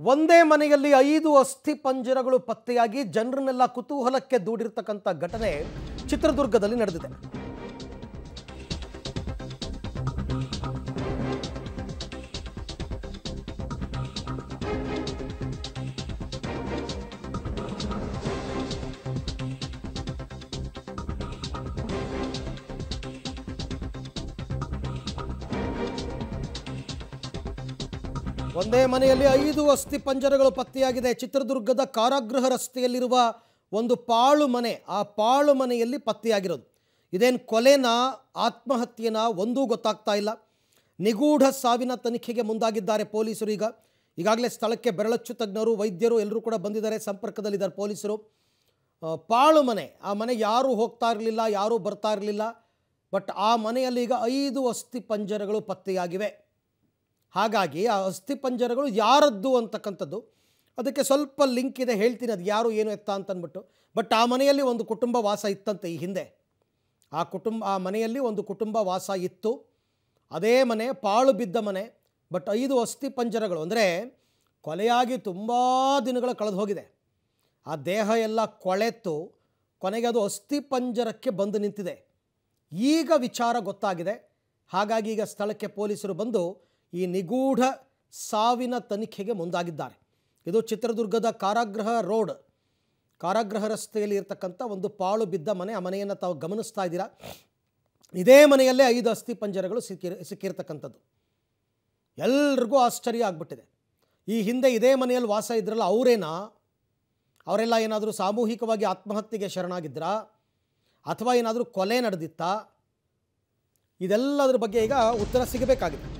ಒಂದೇ ಮನೆಯಲ್ಲಿ ಐದು ಅಸ್ಥಿ ಪಂಜರಗಳು ಪತ್ತೆಯಾಗಿ ಜನರನ್ನೆಲ್ಲ ಕುತೂಹಲಕ್ಕೆ ದೂಡಿರ್ತಕ್ಕಂಥ ಘಟನೆ ಚಿತ್ರದುರ್ಗದಲ್ಲಿ ನಡೆದಿದೆ. ಒಂದೇ ಮನೆಯಲ್ಲಿ ಐದು ಅಸ್ಥಿ ಪಂಜರಗಳು ಪತ್ತೆಯಾಗಿದೆ. ಚಿತ್ರದುರ್ಗದ ಕಾರಾಗೃಹ ರಸ್ತೆಯಲ್ಲಿರುವ ಒಂದು ಪಾಳು ಮನೆ, ಆ ಪಾಳು ಮನೆಯಲ್ಲಿ ಪತ್ತೆಯಾಗಿರೋದು. ಇದೇನು ಕೊಲೆನಾ, ಆತ್ಮಹತ್ಯೆನಾ ಒಂದೂ ಗೊತ್ತಾಗ್ತಾ ಇಲ್ಲ. ನಿಗೂಢ ಸಾವಿನ ತನಿಖೆಗೆ ಮುಂದಾಗಿದ್ದಾರೆ ಪೊಲೀಸರು ಈಗ. ಈಗಾಗಲೇ ಸ್ಥಳಕ್ಕೆ ಬೆರಳಚ್ಚು ತಜ್ಞರು, ವೈದ್ಯರು ಎಲ್ಲರೂ ಕೂಡ ಬಂದಿದ್ದಾರೆ, ಸಂಪರ್ಕದಲ್ಲಿದ್ದಾರೆ ಪೊಲೀಸರು. ಪಾಳು ಮನೆ, ಆ ಮನೆ ಯಾರೂ ಹೋಗ್ತಾ ಇರಲಿಲ್ಲ, ಯಾರೂ ಬರ್ತಾ ಇರಲಿಲ್ಲ. ಬಟ್ ಆ ಮನೆಯಲ್ಲಿ ಈಗ ಐದು ಅಸ್ಥಿ ಪಂಜರಗಳು ಪತ್ತೆಯಾಗಿವೆ. ಹಾಗಾಗಿ ಆ ಅಸ್ಥಿ ಪಂಜರಗಳು ಯಾರದ್ದು ಅಂತಕ್ಕಂಥದ್ದು. ಅದಕ್ಕೆ ಸ್ವಲ್ಪ ಲಿಂಕ್ ಇದೆ, ಹೇಳ್ತೀನಿ ಅದು ಯಾರು, ಏನು ಎತ್ತ ಅಂತ ಅಂದ್ಬಿಟ್ಟು ಬಟ್ ಆ ಮನೆಯಲ್ಲಿ ಒಂದು ಕುಟುಂಬ ವಾಸ ಇತ್ತಂತೆ ಈ ಹಿಂದೆ. ಆ ಕುಟುಂಬ, ಆ ಮನೆಯಲ್ಲಿ ಒಂದು ಕುಟುಂಬ ವಾಸ ಇತ್ತು. ಅದೇ ಮನೆ, ಪಾಳು ಬಿದ್ದ ಮನೆ. ಬಟ್ ಐದು ಅಸ್ಥಿ ಪಂಜರಗಳು, ಅಂದರೆ ಕೊಲೆಯಾಗಿ ತುಂಬ ದಿನಗಳ ಕಳೆದು ಹೋಗಿದೆ. ಆ ದೇಹ ಎಲ್ಲ ಕೊಳೆತು. ಕೊನೆಗೆ ಅದು ಅಸ್ಥಿ ಪಂಜರಕ್ಕೆ ಬಂದು ನಿಂತಿದೆ. ಈಗ ವಿಚಾರ ಗೊತ್ತಾಗಿದೆ. ಹಾಗಾಗಿ ಈಗ ಸ್ಥಳಕ್ಕೆ ಪೊಲೀಸರು ಬಂದು ಈ ನಿಗೂಢ ಸಾವಿನ ತನಿಖೆಗೆ ಮುಂದಾಗಿದ್ದಾರೆ. ಇದು ಚಿತ್ರದುರ್ಗದ ಕಾರಾಗೃಹ ರೋಡ್. ಕಾರಾಗೃಹ ರಸ್ತೆಯಲ್ಲಿ ಇರತಕ್ಕಂಥ ಒಂದು ಪಾಳು ಬಿದ್ದ ಮನೆ. ಆ ಮನೆಯನ್ನು ತಾವು ಗಮನಿಸ್ತಾ ಇದ್ದೀರಾ? ಇದೇ ಮನೆಯಲ್ಲೇ ಐದು ಅಸ್ಥಿ ಪಂಜರಗಳು ಸಿಕ್ಕಿ, ಸಿಕ್ಕಿರ್ತಕ್ಕಂಥದ್ದು. ಎಲ್ರಿಗೂ ಆಶ್ಚರ್ಯ ಆಗ್ಬಿಟ್ಟಿದೆ. ಈ ಹಿಂದೆ ಇದೇ ಮನೆಯಲ್ಲಿ ವಾಸ ಇದ್ರಲ್ಲ, ಅವರೇನಾ? ಅವರೆಲ್ಲ ಏನಾದರೂ ಸಾಮೂಹಿಕವಾಗಿ ಆತ್ಮಹತ್ಯೆಗೆ ಶರಣಾಗಿದ್ರಾ? ಅಥವಾ ಏನಾದರೂ ಕೊಲೆ ನಡೆದಿತ್ತಾ? ಇದೆಲ್ಲದರ ಬಗ್ಗೆ ಈಗ ಉತ್ತರ ಸಿಗಬೇಕಾಗಿದೆ.